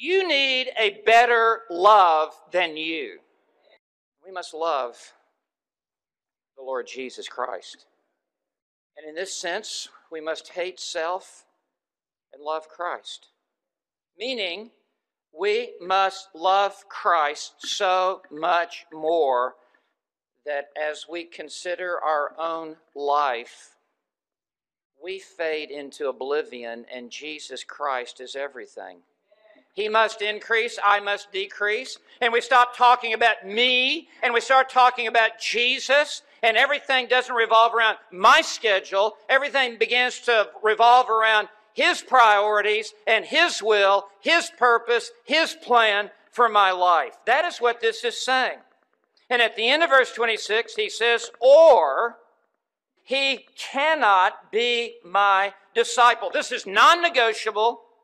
You need a better love than you. We must love the Lord Jesus Christ. And in this sense, we must hate self and love Christ. Meaning, we must love Christ so much more that as we consider our own life, we fade into oblivion and Jesus Christ is everything. He must increase, I must decrease. And we stop talking about me and we start talking about Jesus. And everything doesn't revolve around my schedule. Everything begins to revolve around His priorities and His will, His purpose, His plan for my life. That is what this is saying. And at the end of verse 26, he says, Or he cannot be my disciple. This is non negotiable.